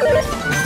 Let's go.